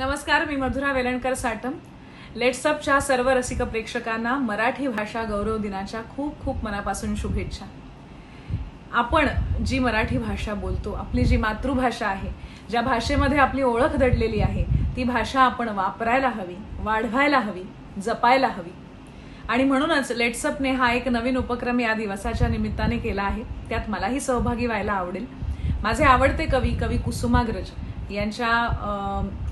नमस्कार मी मधुरा वेलणकर साटम लेट्सअपच्या सर्व रसिक प्रेक्षकांना मराठी भाषा गौरव दिनाच्या खूप खूप मनापासून शुभेच्छा. आपण जी मराठी भाषा बोलतो आपली जी मातृभाषा आहे ज्या भाषेमध्ये आपली ओळख दडलेली आहे ती भाषा आपण वापरायला हवी वाढवायला हवी जपायला हवी. आणि म्हणूनच लेट्सअपने हा एक नवीन उपक्रम या दिवसाच्या निमित्ताने केला आहे. त्यात मलाही सहभागी व्हायला आवडेल. माझे आवडते कवी कवी कुसुमाग्रज. यांच्या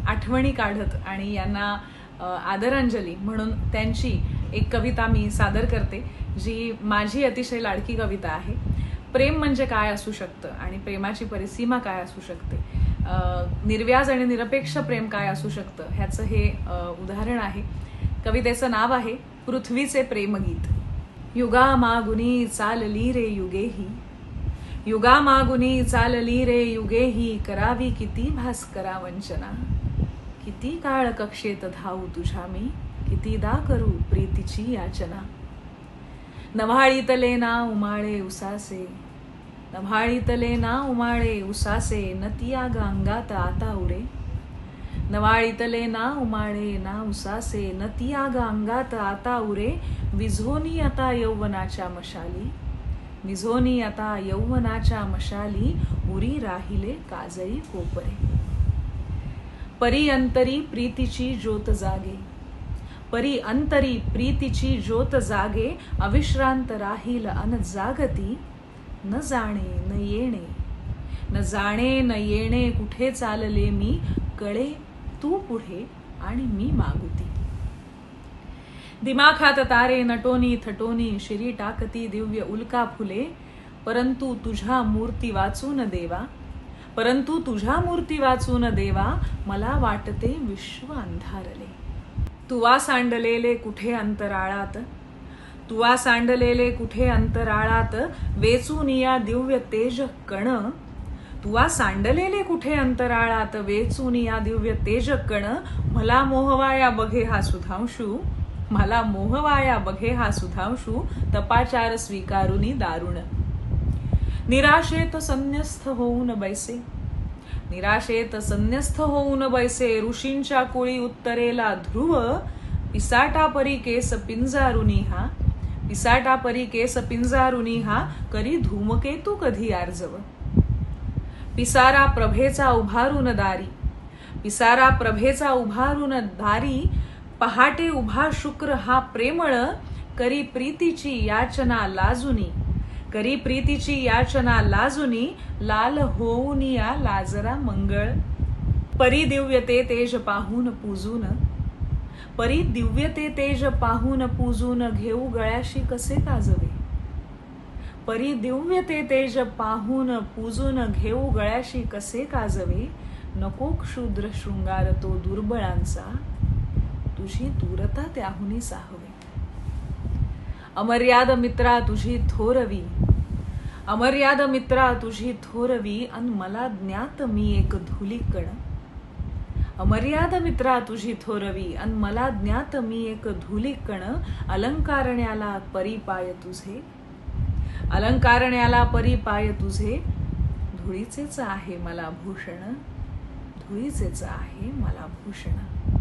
आठवणी काढत आणि यांना आदरांजली म्हणून त्यांची एक कविता मी सादर करते जी माझी अतिशय लाडकी कविता आहे. प्रेम म्हणजे काय असू शकतं आणि प्रेमाची परिसीमा काय असू शकते? निर्व्याज आणि निरपेक्ष प्रेम काय असू शकतं? ह्याचं हे उदाहरण आहे. कवितेचं नाव आहे पृथ्वीचे प्रेमगीत. युगा मागुनी चालली रे युगेही. युगा मागुनी चालली रे युगे ही करावी किती भास्करा वंचना. किती काळ कक्षेत धावू तुझ्या मी कितीदा करू प्रीतीची याचना. नव्हाळीतले ना उमाळे उसासे नव्हाळीतले ना उमाळे उसासे नतिया गांगात आता उरे. नवाळीतले ना उमाळे ना उसासे नतिया गांगात आता उरे. विझोनी आता यौवनाच्या मशाली निझोनी आता यौवनाच्या मशाली उरी राहिले काजळी कोपरे. परी अंतरी प्रीतीची ज्योत जागे. परी अंतरी प्रीतीची ज्योत जागे अविश्रांत राहील अन जागती न जाणे न येणे. न जाणे न येणे कुठे चालले मी कळे तू पुढे आणि मी मागुती. दिमाखात तारे नटोनी थटोनी शिरी टाकती दिव्य उल्का फुले. परंतु तुझ्या मूर्ती वाचून देवा. परंतु तुझ्या मूर्ती वाचून देवा मला वाटते विश्व अंधारले. तुवा सांडलेले कुठे अंतराळात? तुवा सांडलेले कुठे अंतराळात? वेचून या दिव्य तेज कण. तुवा सांडलेले कुठे अंतराळात? वेचून या दिव्य तेज कण. मला मोहवाया बघे हा सुधांशू. मला मोहवाया बघे हा सुधांशू तपाचार स्वीकारुनी दारुण. निराशेत संन्यस्त होऊन बैसे. निराशेत संन्यस्त होऊन बैसे ऋषींच्या कुळी उत्तरेला ध्रुव. पिसाटा परी केस पिंजारुनी हा. पिसाटा परी केस पिंजारुनी हा करी धूमकेतू कधी आर्जव. पिसारा प्रभेचा उभारून दारी. पिसारा प्रभेचा उभारून दारी पहाटे उभा शुक्र हा प्रेमळ करी प्रीतीची याचना लाजुनी. करी प्रीतीची याचना लाजुनी लाल होऊन या लाजरा मंगळ. परी दिव्यते तेज पाहून पूजून. परी दिव्यते तेज पाहून पूजून घेऊ गळ्याशी कसे काजवे. परी दिव्यते तेज पाहून पूजून घेऊ गळ्याशी कसे काजवे. नको क्षुद्र शृंगार तो दुर्बळांचा. तुझी दूरता त्याहुनी साहवी. अमर्याद मित्रा तुझी थोरवी. अमर्याद मित्रा तुझी थोरवी अन मला ज्ञात मी एक धुलिकण. अमर्याद मित्रा तुझी थोरवी अन मला ज्ञात मी एक धुलिकण. अलंकारण्याला परिपाय तुझे. अलंकारण्याला परिपाय तुझे. धुळीचेच आहे मला भूषण. धुळीचेच आहे मला भूषण.